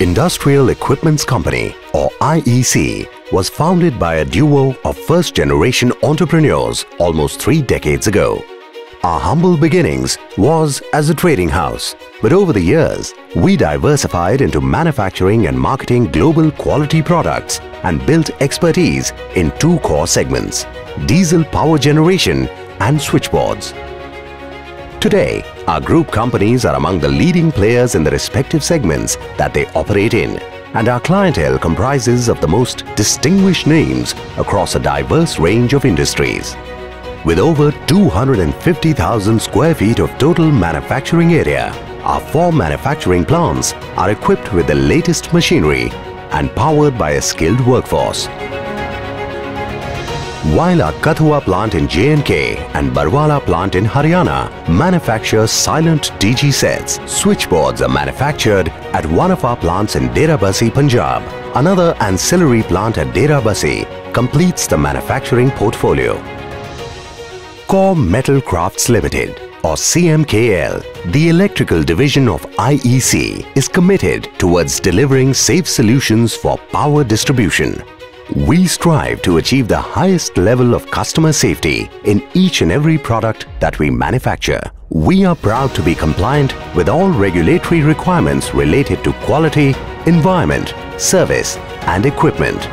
Industrial Equipments Company or IEC was founded by a duo of first generation entrepreneurs almost three decades ago. Our humble beginnings was as a trading house, but over the years, we diversified into manufacturing and marketing global quality products and built expertise in two core segments, diesel power generation and switchboards. Today, our group companies are among the leading players in the respective segments that they operate in and our clientele comprises of the most distinguished names across a diverse range of industries. With over 250,000 square feet of total manufacturing area, our four manufacturing plants are equipped with the latest machinery and powered by a skilled workforce. While our Kathua plant in J&K and Barwala plant in Haryana manufacture silent DG sets, switchboards are manufactured at one of our plants in Derabassi, Punjab. Another ancillary plant at Derabassi completes the manufacturing portfolio. Core Metal Krafts Limited or CMKL, the electrical division of IEC is committed towards delivering safe solutions for power distribution. We strive to achieve the highest level of customer safety in each and every product that we manufacture. We are proud to be compliant with all regulatory requirements related to quality, environment, service and equipment.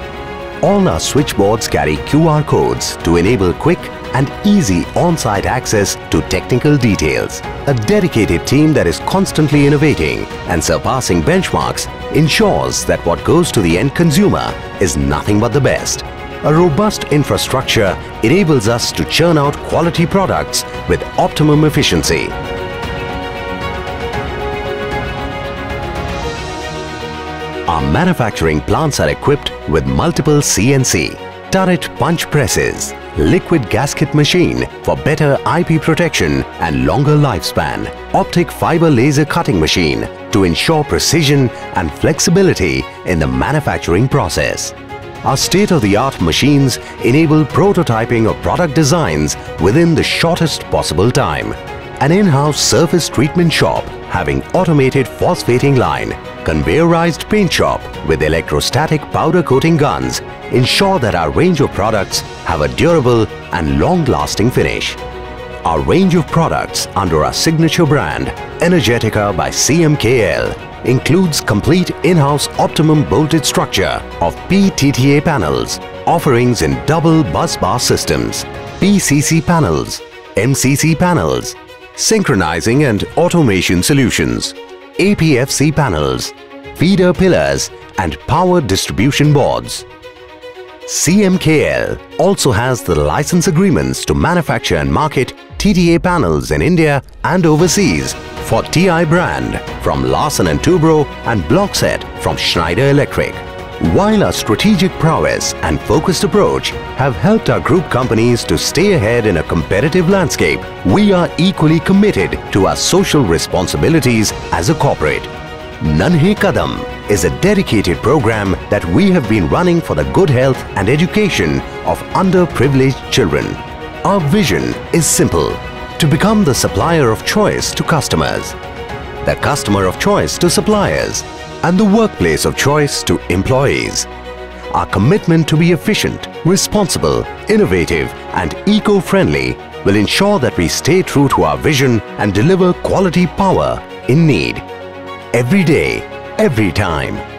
All our switchboards carry QR codes to enable quick and easy on-site access to technical details. A dedicated team that is constantly innovating and surpassing benchmarks ensures that what goes to the end consumer is nothing but the best. A robust infrastructure enables us to churn out quality products with optimum efficiency. Our manufacturing plants are equipped with multiple CNC, turret punch presses, liquid gasket machine for better IP protection and longer lifespan, optic fiber laser cutting machine to ensure precision and flexibility in the manufacturing process. Our state-of-the-art machines enable prototyping of product designs within the shortest possible time. An in-house surface treatment shop having automated phosphating line, conveyorized paint shop with electrostatic powder coating guns ensure that our range of products have a durable and long-lasting finish. Our range of products under our signature brand Energetica by CMKL includes complete in-house optimum bolted structure of PTTA panels, offerings in double bus bar systems, PCC panels, MCC panels, synchronizing and automation solutions, APFC panels, feeder pillars and power distribution boards. CMKL also has the license agreements to manufacture and market TTA panels in India and overseas for TI brand from Larsen & Toubro and Blokset from Schneider Electric. While our strategic prowess and focused approach have helped our group companies to stay ahead in a competitive landscape, we are equally committed to our social responsibilities as a corporate. Nanhe Kadam is a dedicated program that we have been running for the good health and education of underprivileged children. Our vision is simple, to become the supplier of choice to customers, the customer of choice to suppliers, and the workplace of choice to employees. Our commitment to be efficient, responsible, innovative and eco-friendly will ensure that we stay true to our vision and deliver quality power in need every day, every time.